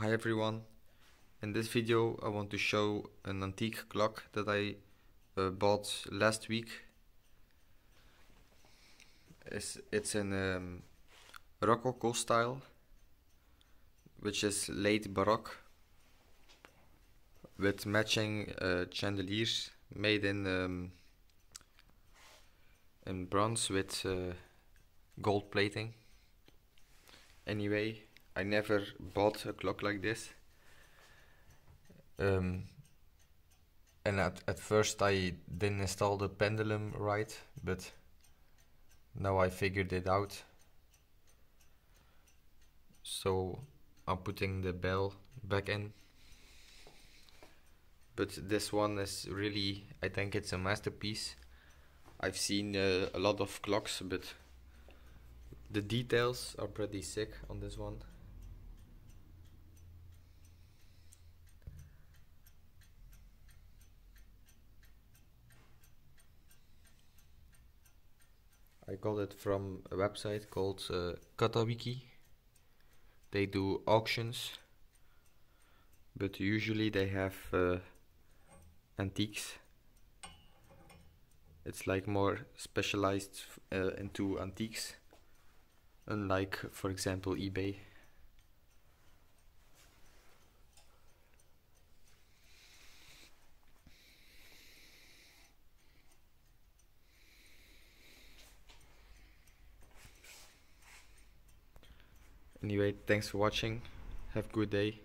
Hi everyone. In this video I want to show an antique clock that I uh, bought last week. It's, it's in um, Rococo style, which is late Baroque, with matching uh, chandeliers made in um, in bronze with uh, gold plating. Anyway, I never bought a clock like this. Um, and at, at first I didn't install the pendulum right, but now I figured it out. So I'm putting the bell back in. But this one is really, I think it's a masterpiece. I've seen uh, a lot of clocks, but the details are pretty sick on this one. I got it from a website called uh, Catawiki. They do auctions, but usually they have uh, antiques. It's like more specialized uh, into antiques, unlike, for example, eBay. Anyway, thanks for watching. Have a good day.